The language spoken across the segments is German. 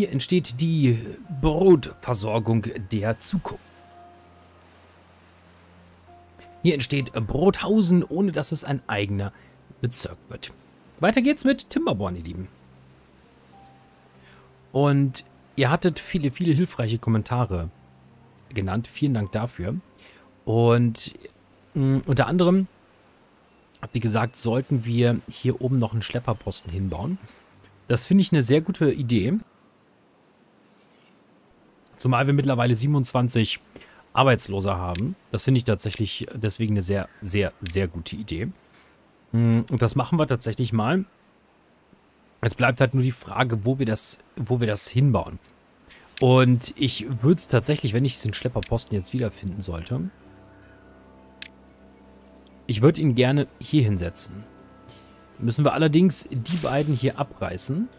Hier entsteht die Brotversorgung der Zukunft. Hier entsteht Brothausen, ohne dass es ein eigener Bezirk wird. Weiter geht's mit Timberborn, ihr Lieben. Und ihr hattet viele, viele hilfreiche Kommentare genannt. Vielen Dank dafür. Und mh, mm, unter anderem habt ihr gesagt, sollten wir hier oben noch einen Schlepperposten hinbauen. Das finde ich eine sehr gute Idee. Zumal wir mittlerweile 27 Arbeitslose haben. Das finde ich tatsächlich deswegen eine sehr, sehr, sehr gute Idee. Mm, und das machen wir tatsächlich mal. Es bleibt halt nur die Frage, wo wir das, wo wir das hinbauen. Und ich würde es tatsächlich, wenn ich den Schlepperposten jetzt wiederfinden sollte, ich würde ihn gerne hier hinsetzen. Müssen wir allerdings die beiden hier abreißen.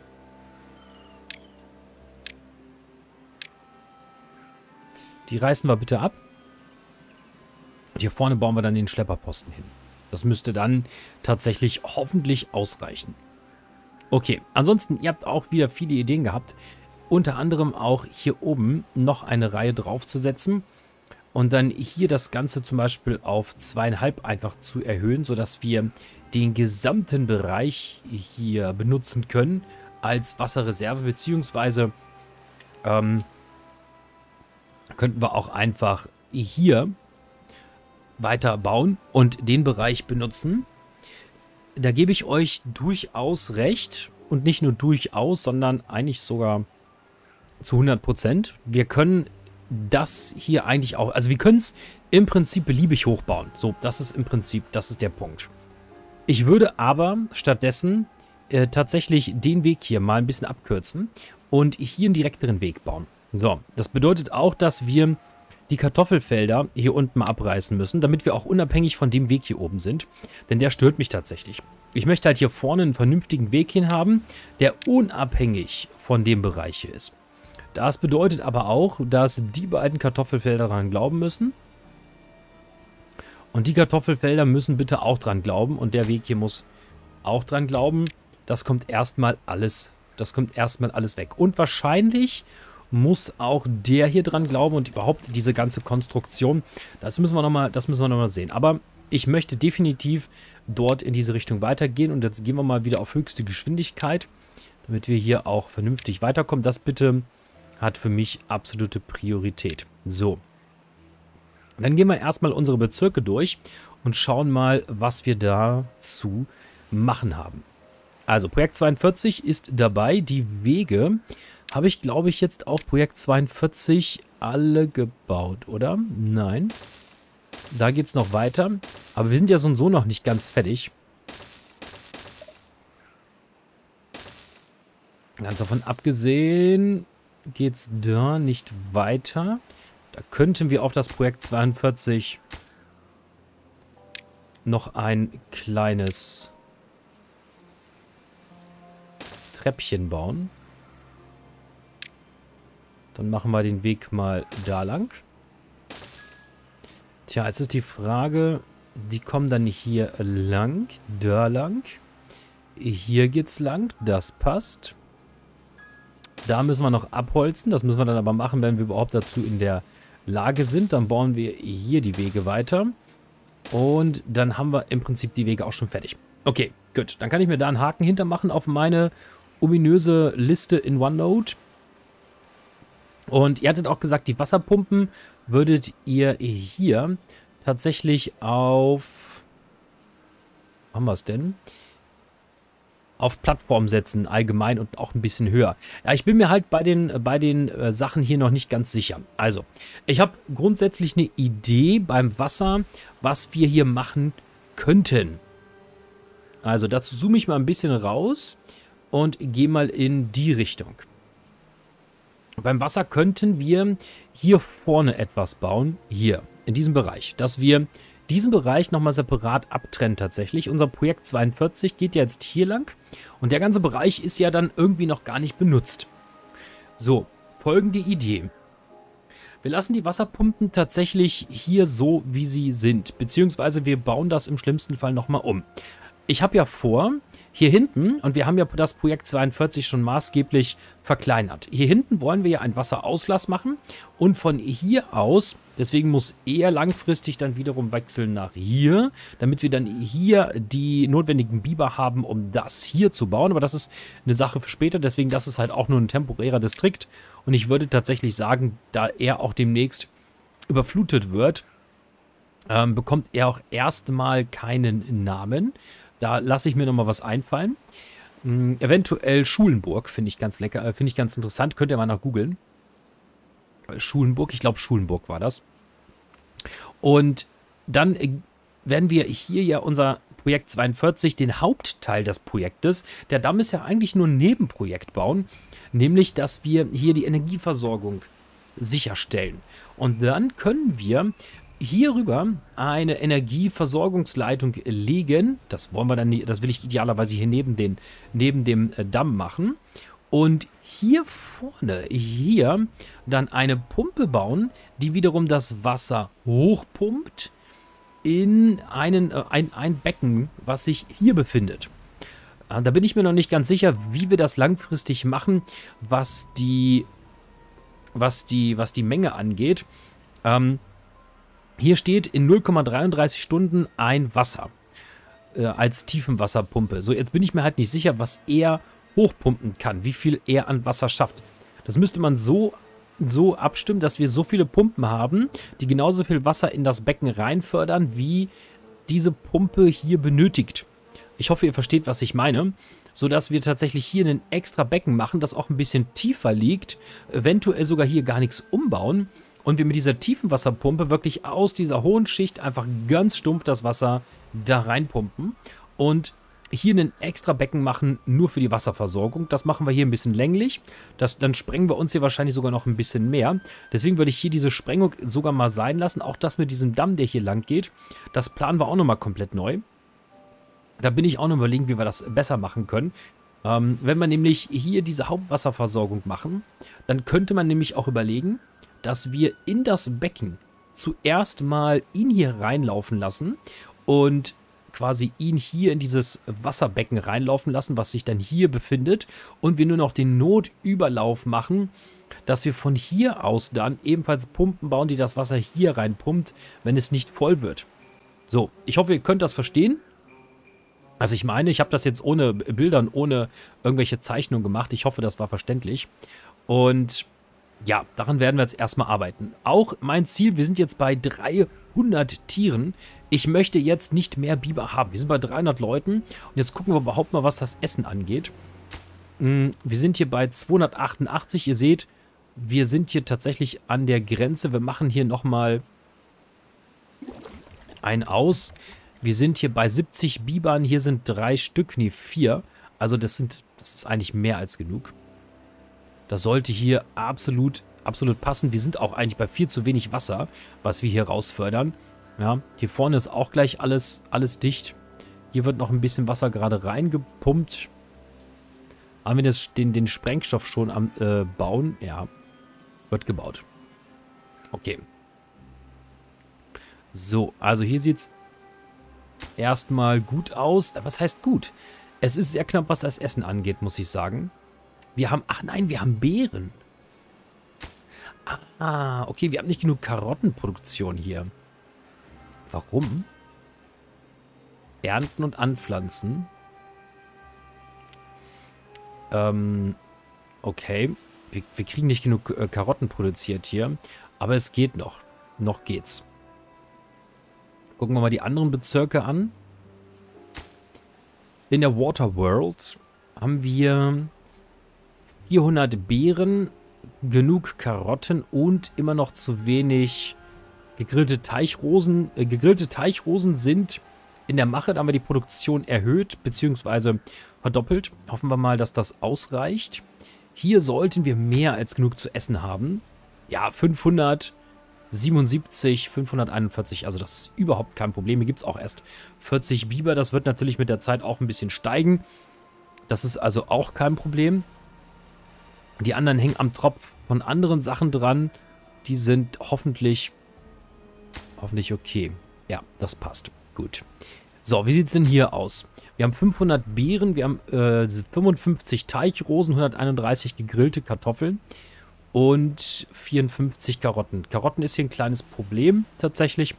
Die reißen wir bitte ab. Und hier vorne bauen wir dann den Schlepperposten hin. Das müsste dann tatsächlich hoffentlich ausreichen. Okay, ansonsten, ihr habt auch wieder viele Ideen gehabt. Unter anderem auch hier oben noch eine Reihe draufzusetzen. Und dann hier das Ganze zum Beispiel auf zweieinhalb einfach zu erhöhen, sodass wir den gesamten Bereich hier benutzen können als Wasserreserve, beziehungsweise ähm, könnten wir auch einfach hier weiter bauen und den Bereich benutzen. Da gebe ich euch durchaus recht und nicht nur durchaus, sondern eigentlich sogar zu 100 Prozent. Wir können das hier eigentlich auch, also wir können es im Prinzip beliebig hochbauen. So, das ist im Prinzip, das ist der Punkt. Ich würde aber stattdessen äh, tatsächlich den Weg hier mal ein bisschen abkürzen und hier einen direkteren Weg bauen. So, das bedeutet auch, dass wir die Kartoffelfelder hier unten mal abreißen müssen, damit wir auch unabhängig von dem Weg hier oben sind. Denn der stört mich tatsächlich. Ich möchte halt hier vorne einen vernünftigen Weg hin haben, der unabhängig von dem Bereich hier ist. Das bedeutet aber auch, dass die beiden Kartoffelfelder daran glauben müssen. Und die Kartoffelfelder müssen bitte auch dran glauben. Und der Weg hier muss auch dran glauben. Das kommt erstmal alles, das kommt erstmal alles weg. Und wahrscheinlich muss auch der hier dran glauben und überhaupt diese ganze Konstruktion. Das müssen wir nochmal, nochmal sehen. Aber ich möchte definitiv dort in diese Richtung weitergehen und jetzt gehen wir mal wieder auf höchste Geschwindigkeit, damit wir hier auch vernünftig weiterkommen. Das bitte hat für mich absolute Priorität. So. Dann gehen wir erstmal unsere Bezirke durch und schauen mal, was wir da zu machen haben. Also Projekt 42 ist dabei. Die Wege habe ich, glaube ich, jetzt auf Projekt 42 alle gebaut, oder? Nein. Da geht es noch weiter. Aber wir sind ja so und so noch nicht ganz fertig. Ganz davon abgesehen geht es da nicht weiter. Da könnten wir auf das Projekt 42 noch ein kleines Treppchen bauen. Dann machen wir den Weg mal da lang. Tja, jetzt ist die Frage, die kommen dann hier lang, da lang. Hier geht's lang, das passt. Da müssen wir noch abholzen, das müssen wir dann aber machen, wenn wir überhaupt dazu in der Lage sind. Dann bauen wir hier die Wege weiter. Und dann haben wir im Prinzip die Wege auch schon fertig. Okay, gut. Dann kann ich mir da einen Haken hintermachen auf meine ominöse Liste in OneNote. Und ihr hattet auch gesagt, die Wasserpumpen würdet ihr hier tatsächlich auf... Haben wir es denn? Auf Plattform setzen, allgemein und auch ein bisschen höher. Ja, ich bin mir halt bei den, bei den äh, Sachen hier noch nicht ganz sicher. Also, ich habe grundsätzlich eine Idee beim Wasser, was wir hier machen könnten. Also, dazu zoome ich mal ein bisschen raus und gehe mal in die Richtung. Beim Wasser könnten wir hier vorne etwas bauen. Hier, in diesem Bereich. Dass wir diesen Bereich nochmal separat abtrennen tatsächlich. Unser Projekt 42 geht jetzt hier lang. Und der ganze Bereich ist ja dann irgendwie noch gar nicht benutzt. So, folgende Idee. Wir lassen die Wasserpumpen tatsächlich hier so, wie sie sind. Beziehungsweise wir bauen das im schlimmsten Fall nochmal um. Ich habe ja vor, hier hinten, und wir haben ja das Projekt 42 schon maßgeblich verkleinert. Hier hinten wollen wir ja einen Wasserauslass machen und von hier aus, deswegen muss er langfristig dann wiederum wechseln nach hier, damit wir dann hier die notwendigen Biber haben, um das hier zu bauen. Aber das ist eine Sache für später, deswegen das ist halt auch nur ein temporärer Distrikt. Und ich würde tatsächlich sagen, da er auch demnächst überflutet wird, ähm, bekommt er auch erstmal keinen Namen. Da lasse ich mir nochmal was einfallen. Hm, eventuell Schulenburg finde ich ganz lecker, äh, finde ich ganz interessant. Könnt ihr mal nach googeln. Schulenburg, ich glaube Schulenburg war das. Und dann äh, werden wir hier ja unser Projekt 42, den Hauptteil des Projektes, der Damm ist ja eigentlich nur ein Nebenprojekt bauen, nämlich dass wir hier die Energieversorgung sicherstellen. Und dann können wir hierüber eine Energieversorgungsleitung legen. Das wollen wir dann, das will ich idealerweise hier neben, den, neben dem äh, Damm machen. Und hier vorne, hier, dann eine Pumpe bauen, die wiederum das Wasser hochpumpt in einen, äh, ein, ein Becken, was sich hier befindet. Äh, da bin ich mir noch nicht ganz sicher, wie wir das langfristig machen, was die, was die, was die Menge angeht. Ähm, hier steht in 0,33 Stunden ein Wasser äh, als Tiefenwasserpumpe. So, jetzt bin ich mir halt nicht sicher, was er hochpumpen kann, wie viel er an Wasser schafft. Das müsste man so, so abstimmen, dass wir so viele Pumpen haben, die genauso viel Wasser in das Becken reinfördern, wie diese Pumpe hier benötigt. Ich hoffe, ihr versteht, was ich meine. Sodass wir tatsächlich hier ein extra Becken machen, das auch ein bisschen tiefer liegt. Eventuell sogar hier gar nichts umbauen und wir mit dieser tiefen Wasserpumpe wirklich aus dieser hohen Schicht einfach ganz stumpf das Wasser da reinpumpen und hier ein extra Becken machen, nur für die Wasserversorgung. Das machen wir hier ein bisschen länglich. Das, dann sprengen wir uns hier wahrscheinlich sogar noch ein bisschen mehr. Deswegen würde ich hier diese Sprengung sogar mal sein lassen. Auch das mit diesem Damm, der hier lang geht, das planen wir auch nochmal komplett neu. Da bin ich auch noch überlegen, wie wir das besser machen können. Ähm, wenn wir nämlich hier diese Hauptwasserversorgung machen, dann könnte man nämlich auch überlegen, dass wir in das Becken zuerst mal ihn hier reinlaufen lassen und quasi ihn hier in dieses Wasserbecken reinlaufen lassen, was sich dann hier befindet und wir nur noch den Notüberlauf machen, dass wir von hier aus dann ebenfalls Pumpen bauen, die das Wasser hier reinpumpt, wenn es nicht voll wird. So, ich hoffe, ihr könnt das verstehen. Also ich meine, ich habe das jetzt ohne Bildern, ohne irgendwelche Zeichnungen gemacht. Ich hoffe, das war verständlich. Und ja, daran werden wir jetzt erstmal arbeiten. Auch mein Ziel, wir sind jetzt bei 300 Tieren. Ich möchte jetzt nicht mehr Biber haben. Wir sind bei 300 Leuten und jetzt gucken wir überhaupt mal, was das Essen angeht. Hm, wir sind hier bei 288. Ihr seht, wir sind hier tatsächlich an der Grenze. Wir machen hier nochmal ein aus. Wir sind hier bei 70 Bibern. Hier sind drei Stück, nee, vier. Also das sind, das ist eigentlich mehr als genug. Das sollte hier absolut, absolut passen. Wir sind auch eigentlich bei viel zu wenig Wasser, was wir hier rausfördern. Ja, hier vorne ist auch gleich alles, alles dicht. Hier wird noch ein bisschen Wasser gerade reingepumpt. Haben wir das, den, den Sprengstoff schon am äh, Bauen? Ja, wird gebaut. Okay. So, also hier sieht es erstmal gut aus. Was heißt gut? Es ist sehr knapp, was das Essen angeht, muss ich sagen. Wir haben... Ach nein, wir haben Beeren. Ah, okay, wir haben nicht genug Karottenproduktion hier. Warum? Ernten und anpflanzen. Ähm, okay. Wir, wir kriegen nicht genug äh, Karotten produziert hier. Aber es geht noch. Noch geht's. Gucken wir mal die anderen Bezirke an. In der Waterworld haben wir 400 Beeren, genug Karotten und immer noch zu wenig gegrillte Teichrosen. Äh, gegrillte Teichrosen sind in der Mache, da haben wir die Produktion erhöht bzw. verdoppelt. Hoffen wir mal, dass das ausreicht. Hier sollten wir mehr als genug zu essen haben. Ja, 577, 541, also das ist überhaupt kein Problem. Hier gibt es auch erst 40 Biber. Das wird natürlich mit der Zeit auch ein bisschen steigen. Das ist also auch kein Problem. Die anderen hängen am Tropf von anderen Sachen dran. Die sind hoffentlich, hoffentlich okay. Ja, das passt. Gut. So, wie sieht es denn hier aus? Wir haben 500 Beeren, wir haben äh, 55 Teichrosen, 131 gegrillte Kartoffeln und 54 Karotten. Karotten ist hier ein kleines Problem tatsächlich.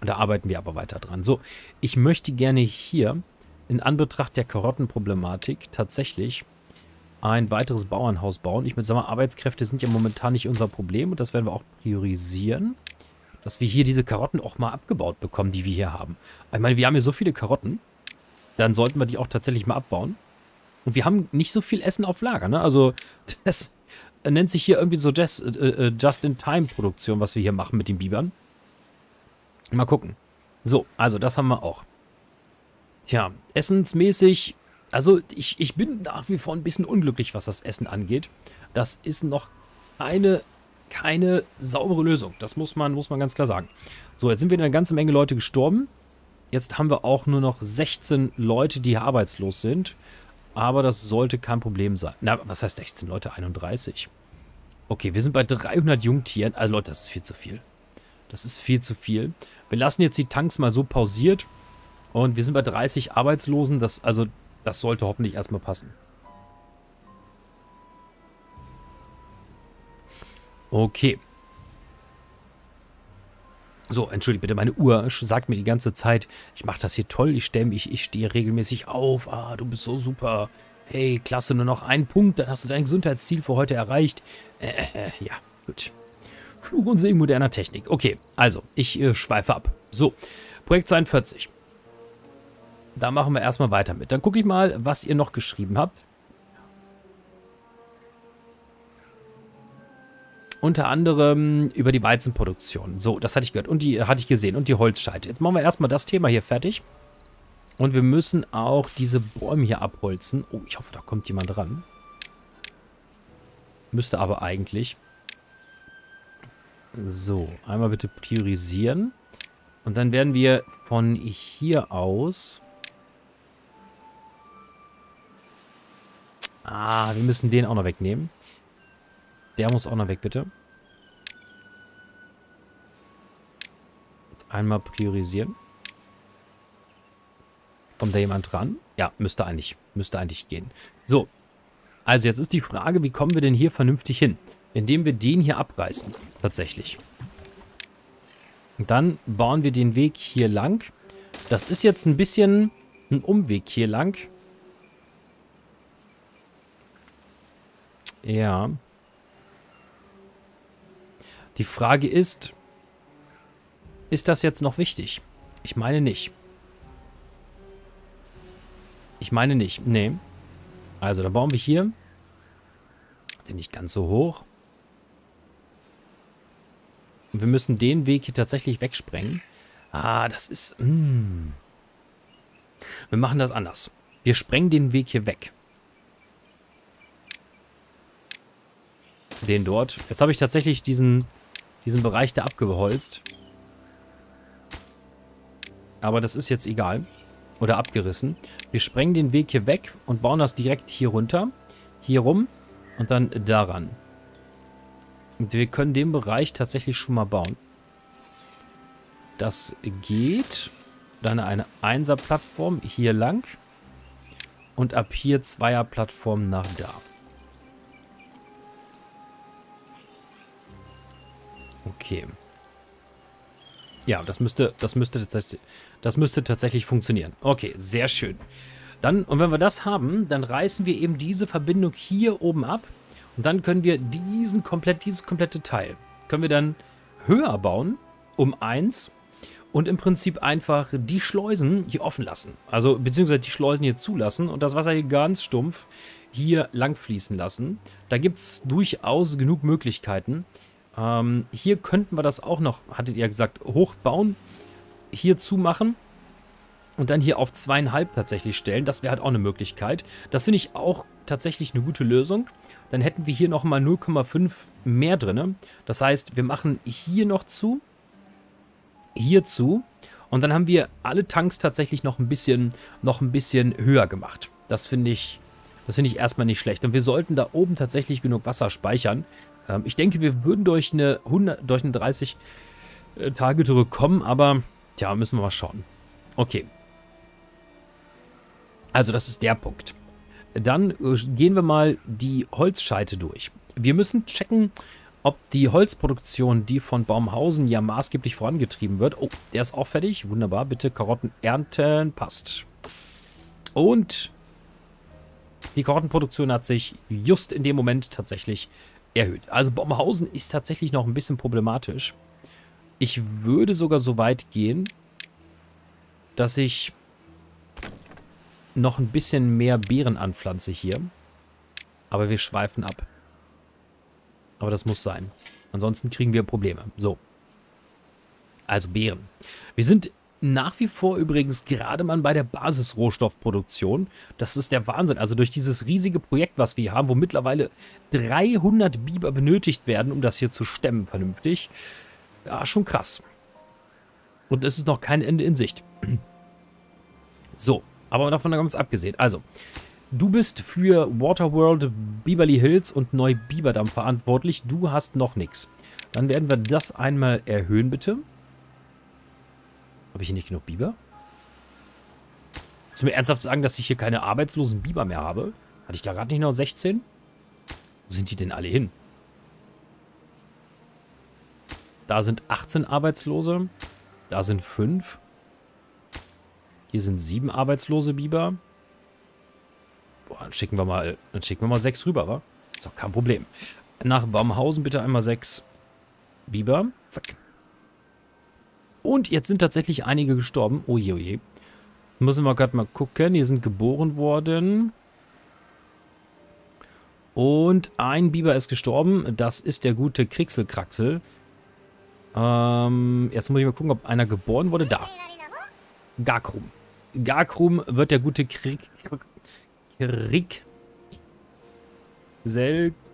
Da arbeiten wir aber weiter dran. So, ich möchte gerne hier in Anbetracht der Karottenproblematik tatsächlich ein weiteres Bauernhaus bauen. Ich würde sagen, Arbeitskräfte sind ja momentan nicht unser Problem und das werden wir auch priorisieren, dass wir hier diese Karotten auch mal abgebaut bekommen, die wir hier haben. Ich meine, wir haben hier so viele Karotten, dann sollten wir die auch tatsächlich mal abbauen. Und wir haben nicht so viel Essen auf Lager, ne? Also, das nennt sich hier irgendwie so äh, äh, Just-in-Time-Produktion, was wir hier machen mit den Bibern. Mal gucken. So, also das haben wir auch. Tja, essensmäßig, also ich, ich bin nach wie vor ein bisschen unglücklich, was das Essen angeht. Das ist noch eine, keine saubere Lösung. Das muss man, muss man ganz klar sagen. So, jetzt sind wieder eine ganze Menge Leute gestorben. Jetzt haben wir auch nur noch 16 Leute, die arbeitslos sind. Aber das sollte kein Problem sein. Na, was heißt 16 Leute? 31. Okay, wir sind bei 300 Jungtieren. Also Leute, das ist viel zu viel. Das ist viel zu viel. Wir lassen jetzt die Tanks mal so pausiert. Und wir sind bei 30 Arbeitslosen. Das, also, das sollte hoffentlich erstmal passen. Okay. So, entschuldigt bitte, meine Uhr sagt mir die ganze Zeit, ich mache das hier toll, ich stelle mich, ich stehe regelmäßig auf, ah, du bist so super, hey, klasse, nur noch ein Punkt, dann hast du dein Gesundheitsziel für heute erreicht. Äh, äh, äh ja, gut. Fluch und Segen moderner Technik. Okay, also, ich äh, schweife ab. So, Projekt 42. Da machen wir erstmal weiter mit. Dann gucke ich mal, was ihr noch geschrieben habt. Unter anderem über die Weizenproduktion. So, das hatte ich gehört. Und die hatte ich gesehen. Und die Holzscheite. Jetzt machen wir erstmal das Thema hier fertig. Und wir müssen auch diese Bäume hier abholzen. Oh, ich hoffe, da kommt jemand ran. Müsste aber eigentlich. So, einmal bitte priorisieren. Und dann werden wir von hier aus... Ah, wir müssen den auch noch wegnehmen. Der muss auch noch weg, bitte. Einmal priorisieren. Kommt da jemand dran? Ja, müsste eigentlich, müsste eigentlich gehen. So. Also jetzt ist die Frage, wie kommen wir denn hier vernünftig hin? Indem wir den hier abreißen. Tatsächlich. Und dann bauen wir den Weg hier lang. Das ist jetzt ein bisschen ein Umweg hier lang. Ja. Die Frage ist, ist das jetzt noch wichtig? Ich meine nicht. Ich meine nicht. Nee. Also, dann bauen wir hier. Den nicht ganz so hoch. Und wir müssen den Weg hier tatsächlich wegsprengen. Ah, das ist... Mh. Hm. Wir machen das anders. Wir sprengen den Weg hier weg. Den dort. Jetzt habe ich tatsächlich diesen, diesen Bereich da abgeholzt. Aber das ist jetzt egal. Oder abgerissen. Wir sprengen den Weg hier weg und bauen das direkt hier runter. Hier rum und dann daran. Und wir können den Bereich tatsächlich schon mal bauen. Das geht. Dann eine 1er Plattform hier lang. Und ab hier 2er Plattform nach da. Okay. Ja, das müsste, das müsste tatsächlich, das müsste tatsächlich funktionieren. Okay, sehr schön. Dann, und wenn wir das haben, dann reißen wir eben diese Verbindung hier oben ab und dann können wir diesen komplett, dieses komplette Teil, können wir dann höher bauen, um 1 und im Prinzip einfach die Schleusen hier offen lassen. Also, beziehungsweise die Schleusen hier zulassen und das Wasser hier ganz stumpf hier lang fließen lassen. Da gibt es durchaus genug Möglichkeiten. Ähm, hier könnten wir das auch noch, hattet ihr gesagt, hochbauen, hier zumachen und dann hier auf zweieinhalb tatsächlich stellen. Das wäre halt auch eine Möglichkeit. Das finde ich auch tatsächlich eine gute Lösung dann hätten wir hier nochmal 0,5 mehr drin. Das heißt, wir machen hier noch zu, hier zu und dann haben wir alle Tanks tatsächlich noch ein bisschen, noch ein bisschen höher gemacht. Das finde ich, das finde ich erstmal nicht schlecht. Und wir sollten da oben tatsächlich genug Wasser speichern. Ähm, ich denke, wir würden durch eine 100, durch eine 30 äh, Tage kommen, aber tja, müssen wir mal schauen. Okay. Also das ist der Punkt. Dann äh, gehen wir mal die Holzscheite durch. Wir müssen checken, ob die Holzproduktion, die von Baumhausen ja maßgeblich vorangetrieben wird. Oh, der ist auch fertig. Wunderbar. Bitte Karotten ernten. Passt. Und die Karottenproduktion hat sich just in dem Moment tatsächlich erhöht. Also Baumhausen ist tatsächlich noch ein bisschen problematisch. Ich würde sogar so weit gehen, dass ich noch ein bisschen mehr Beeren anpflanze hier. Aber wir schweifen ab. Aber das muss sein. Ansonsten kriegen wir Probleme. So. Also Beeren. Wir sind nach wie vor übrigens gerade mal bei der Basisrohstoffproduktion. Das ist der Wahnsinn. Also durch dieses riesige Projekt, was wir hier haben, wo mittlerweile 300 Biber benötigt werden, um das hier zu stemmen vernünftig. Ja, schon krass. Und es ist noch kein Ende in Sicht. So, aber davon ganz abgesehen. Also, du bist für Waterworld, Beverly Hills und Neu-Biberdam verantwortlich. Du hast noch nichts. Dann werden wir das einmal erhöhen, bitte. Habe ich hier nicht genug Biber? Willst du mir ernsthaft sagen, dass ich hier keine arbeitslosen Biber mehr habe? Hatte ich da gerade nicht noch 16? Wo sind die denn alle hin? Da sind 18 Arbeitslose. Da sind 5. Hier sind 7 arbeitslose Biber. Boah, dann schicken wir mal, dann schicken wir mal 6 rüber, wa? Ist doch kein Problem. Nach Baumhausen bitte einmal 6 Biber. Zack. Und jetzt sind tatsächlich einige gestorben. Oje, oje. Müssen wir gerade mal gucken. Hier sind geboren worden. Und ein Biber ist gestorben. Das ist der gute Krixelkraxel. Ähm, jetzt muss ich mal gucken, ob einer geboren wurde. Da. Garkrum. Garkrum wird der gute Krieg...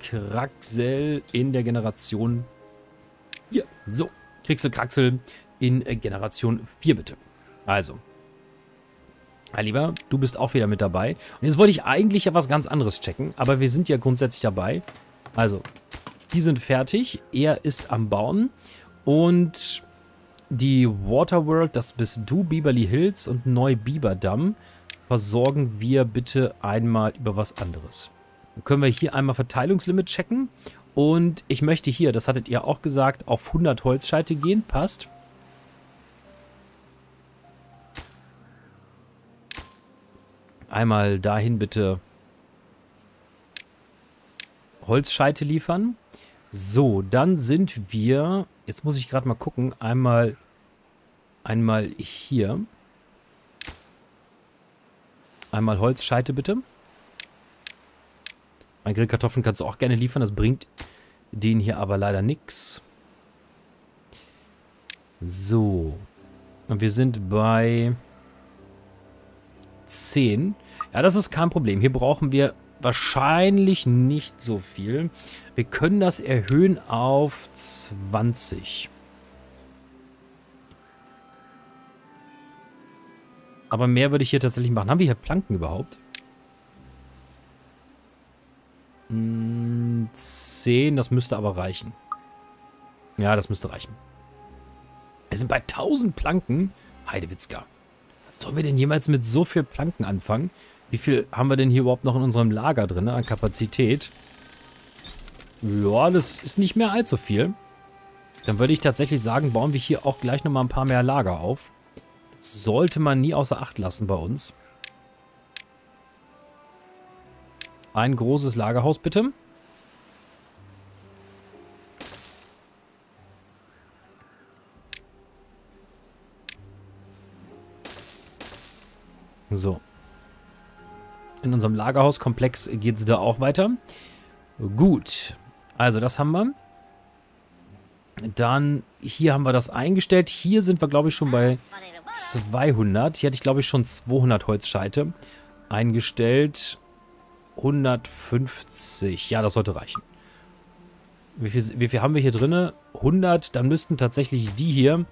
Kraxel in der Generation 4. So, Krixel, Kraxel in Generation 4 bitte. Also, mein Lieber, du bist auch wieder mit dabei. Und jetzt wollte ich eigentlich ja was ganz anderes checken, aber wir sind ja grundsätzlich dabei. Also, die sind fertig. Er ist am Bauen. Und die Waterworld, das bist du, Beverly Hills und Neu-Bieberdamm, versorgen wir bitte einmal über was anderes. Dann können wir hier einmal Verteilungslimit checken. Und ich möchte hier, das hattet ihr auch gesagt, auf 100 Holzscheite gehen. Passt. Einmal dahin bitte Holzscheite liefern. So, dann sind wir, jetzt muss ich gerade mal gucken, einmal, einmal hier. Einmal Holzscheite bitte. Mein Grillkartoffeln kannst du auch gerne liefern, das bringt denen hier aber leider nichts. So. Und wir sind bei 10. Ja, das ist kein Problem. Hier brauchen wir wahrscheinlich nicht so viel. Wir können das erhöhen auf 20. Aber mehr würde ich hier tatsächlich machen. Haben wir hier Planken überhaupt? 10, hm, das müsste aber reichen. Ja, das müsste reichen. Wir sind bei 1000 Planken. Heidewitzka. Sollen wir denn jemals mit so viel Planken anfangen? Wie viel haben wir denn hier überhaupt noch in unserem Lager drin an Kapazität? Ja, das ist nicht mehr allzu viel. Dann würde ich tatsächlich sagen, bauen wir hier auch gleich nochmal ein paar mehr Lager auf. Das sollte man nie außer Acht lassen bei uns. Ein großes Lagerhaus bitte. So. In unserem Lagerhauskomplex geht es da auch weiter. Gut. Also, das haben wir. Dann, hier haben wir das eingestellt. Hier sind wir, glaube ich, schon bei 200. Hier hatte ich, glaube ich, schon 200 Holzscheite eingestellt. 150. Ja, das sollte reichen. Wie viel, wie viel haben wir hier drin? 100. Dann müssten tatsächlich die hier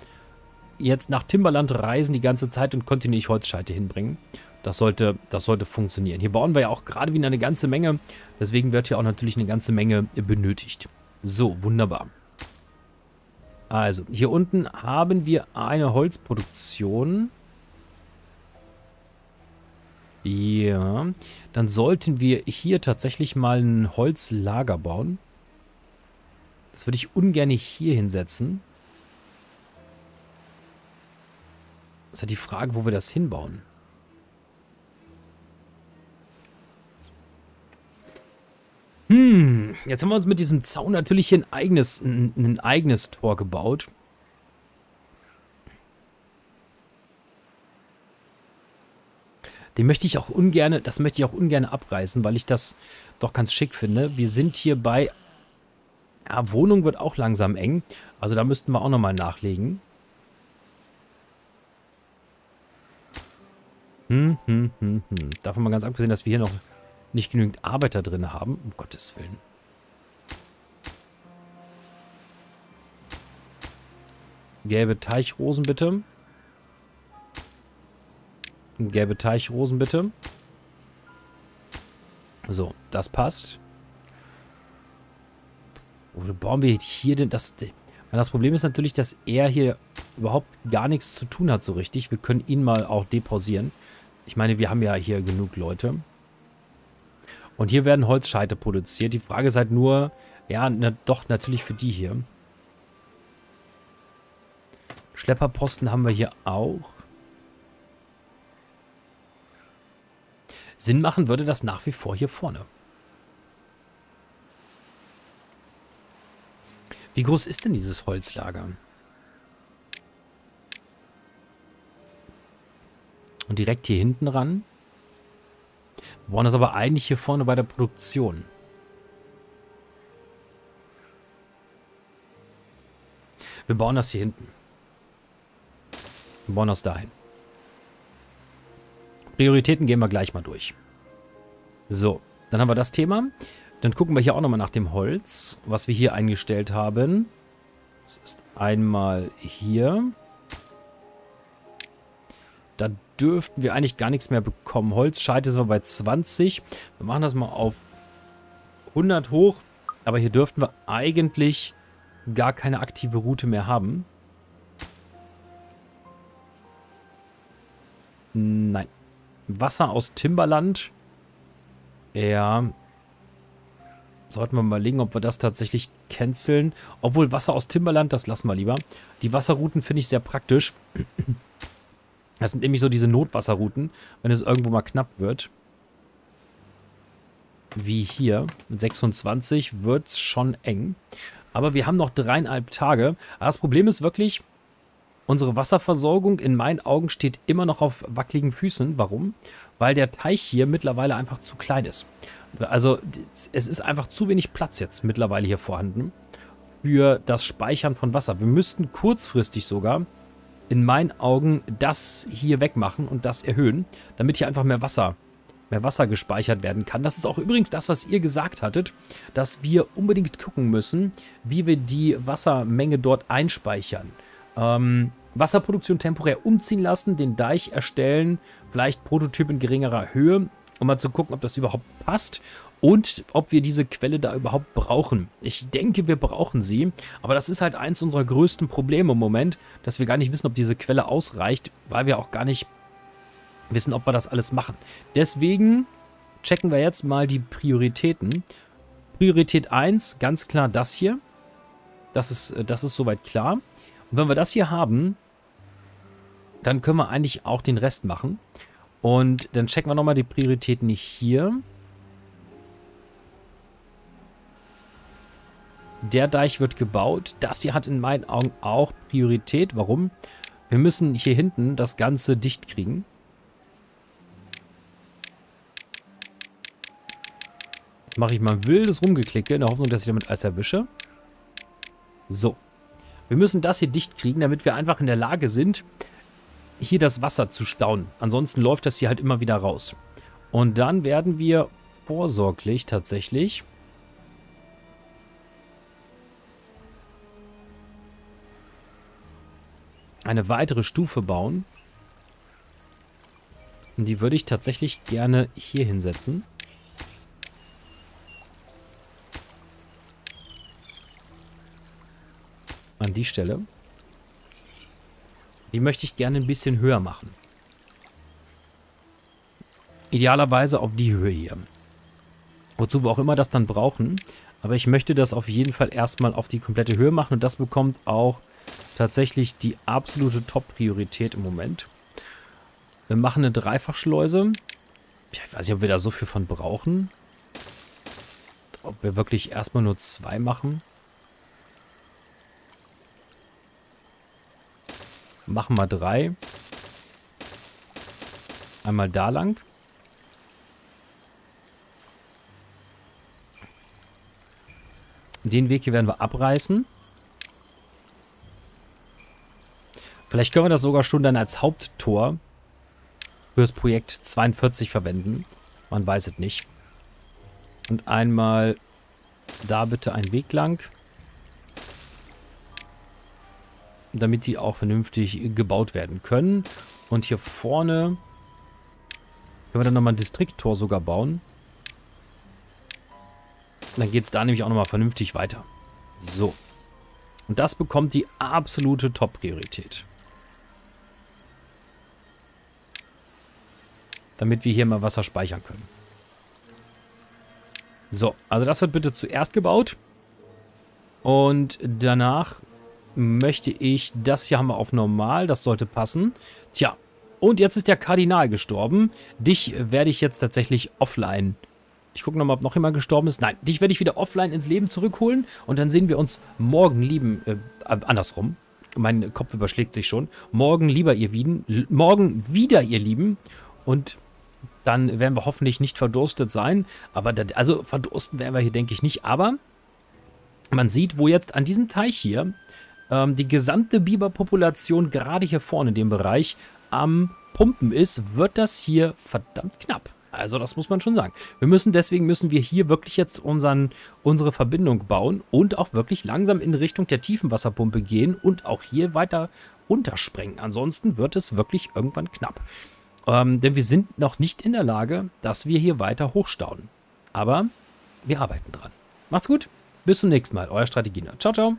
jetzt nach Timberland reisen die ganze Zeit und kontinuierlich Holzscheite hinbringen. Das sollte, das sollte funktionieren. Hier bauen wir ja auch gerade wieder eine ganze Menge. Deswegen wird hier auch natürlich eine ganze Menge benötigt. So, wunderbar. Also, hier unten haben wir eine Holzproduktion. Ja, dann sollten wir hier tatsächlich mal ein Holzlager bauen. Das würde ich ungern hier hinsetzen. Das ist halt die Frage, wo wir das hinbauen. Hm, jetzt haben wir uns mit diesem Zaun natürlich hier ein eigenes, ein, ein eigenes Tor gebaut. Den möchte ich auch ungern, das möchte ich auch ungern abreißen, weil ich das doch ganz schick finde. Wir sind hier bei, ja, Wohnung wird auch langsam eng. Also da müssten wir auch nochmal nachlegen. Hm, hm, hm, hm. Davon mal ganz abgesehen, dass wir hier noch nicht genügend Arbeiter drin haben. Um Gottes Willen. Gelbe Teichrosen bitte. Gelbe Teichrosen bitte. So, das passt. Wo bauen wir hier denn das... Das Problem ist natürlich, dass er hier überhaupt gar nichts zu tun hat so richtig. Wir können ihn mal auch depausieren. Ich meine, wir haben ja hier genug Leute. Und hier werden Holzscheite produziert. Die Frage ist halt nur, ja, na, doch natürlich für die hier. Schlepperposten haben wir hier auch. Sinn machen würde das nach wie vor hier vorne. Wie groß ist denn dieses Holzlager? Und direkt hier hinten ran. Wir brauchen das aber eigentlich hier vorne bei der Produktion. Wir bauen das hier hinten. Wir bauen das dahin. Prioritäten gehen wir gleich mal durch. So, dann haben wir das Thema. Dann gucken wir hier auch nochmal nach dem Holz, was wir hier eingestellt haben. Das ist einmal hier. Da dürften wir eigentlich gar nichts mehr bekommen. Holzscheite sind wir bei 20. Wir machen das mal auf 100 hoch. Aber hier dürften wir eigentlich gar keine aktive Route mehr haben. Nein. Wasser aus Timberland. Ja. Sollten wir mal überlegen, ob wir das tatsächlich canceln. Obwohl Wasser aus Timberland, das lassen wir lieber. Die Wasserrouten finde ich sehr praktisch. Das sind nämlich so diese Notwasserrouten, wenn es irgendwo mal knapp wird. Wie hier. Mit 26 wird es schon eng. Aber wir haben noch dreieinhalb Tage. Aber das Problem ist wirklich, unsere Wasserversorgung in meinen Augen steht immer noch auf wackeligen Füßen. Warum? Weil der Teich hier mittlerweile einfach zu klein ist. Also es ist einfach zu wenig Platz jetzt mittlerweile hier vorhanden für das Speichern von Wasser. Wir müssten kurzfristig sogar in meinen Augen das hier wegmachen und das erhöhen, damit hier einfach mehr Wasser, mehr Wasser gespeichert werden kann. Das ist auch übrigens das, was ihr gesagt hattet, dass wir unbedingt gucken müssen, wie wir die Wassermenge dort einspeichern. Ähm, Wasserproduktion temporär umziehen lassen, den Deich erstellen, vielleicht Prototyp in geringerer Höhe, um mal zu gucken, ob das überhaupt passt und ob wir diese Quelle da überhaupt brauchen. Ich denke, wir brauchen sie, aber das ist halt eins unserer größten Probleme im Moment, dass wir gar nicht wissen, ob diese Quelle ausreicht, weil wir auch gar nicht wissen, ob wir das alles machen. Deswegen checken wir jetzt mal die Prioritäten. Priorität 1, ganz klar das hier. Das ist, äh, das ist soweit klar. Und wenn wir das hier haben, dann können wir eigentlich auch den Rest machen. Und dann checken wir nochmal die Prioritäten hier. Der Deich wird gebaut. Das hier hat in meinen Augen auch Priorität. Warum? Wir müssen hier hinten das Ganze dicht kriegen. Jetzt mache ich mal ein wildes Rumgeklicke in der Hoffnung, dass ich damit alles erwische. So. Wir müssen das hier dicht kriegen, damit wir einfach in der Lage sind, hier das Wasser zu stauen. Ansonsten läuft das hier halt immer wieder raus. Und dann werden wir vorsorglich tatsächlich eine weitere Stufe bauen. Und die würde ich tatsächlich gerne hier hinsetzen. An die Stelle. Die möchte ich gerne ein bisschen höher machen. Idealerweise auf die Höhe hier. Wozu wir auch immer das dann brauchen. Aber ich möchte das auf jeden Fall erstmal auf die komplette Höhe machen. Und das bekommt auch tatsächlich die absolute Top-Priorität im Moment. Wir machen eine Dreifachschleuse. Ich weiß nicht, ob wir da so viel von brauchen. Ob wir wirklich erstmal nur zwei machen. Machen wir drei. Einmal da lang. Den Weg hier werden wir abreißen. Vielleicht können wir das sogar schon dann als Haupttor für das Projekt 42 verwenden. Man weiß es nicht. Und einmal da bitte ein Weg lang. Damit die auch vernünftig gebaut werden können. Und hier vorne können wir dann nochmal ein Distrikttor sogar bauen. Dann geht es da nämlich auch nochmal vernünftig weiter. So. Und das bekommt die absolute Top-Priorität. Damit wir hier mal Wasser speichern können. So, also das wird bitte zuerst gebaut. Und danach möchte ich, das hier haben wir auf normal, das sollte passen. Tja, und jetzt ist der Kardinal gestorben. Dich werde ich jetzt tatsächlich offline ich gucke nochmal, ob noch jemand gestorben ist. Nein, dich werde ich wieder offline ins Leben zurückholen. Und dann sehen wir uns morgen lieben, äh, andersrum. Mein Kopf überschlägt sich schon. Morgen lieber ihr Wieden, morgen wieder ihr Lieben. Und dann werden wir hoffentlich nicht verdurstet sein. Aber, da, also verdursten werden wir hier, denke ich, nicht. Aber man sieht, wo jetzt an diesem Teich hier ähm, die gesamte Biberpopulation gerade hier vorne in dem Bereich am Pumpen ist, wird das hier verdammt knapp. Also das muss man schon sagen. Wir müssen, deswegen müssen wir hier wirklich jetzt unseren, unsere Verbindung bauen und auch wirklich langsam in Richtung der Tiefenwasserpumpe gehen und auch hier weiter runtersprengen. Ansonsten wird es wirklich irgendwann knapp. Ähm, denn wir sind noch nicht in der Lage, dass wir hier weiter hochstauen. Aber wir arbeiten dran. Macht's gut, bis zum nächsten Mal. Euer Strategienerd. Ciao, ciao.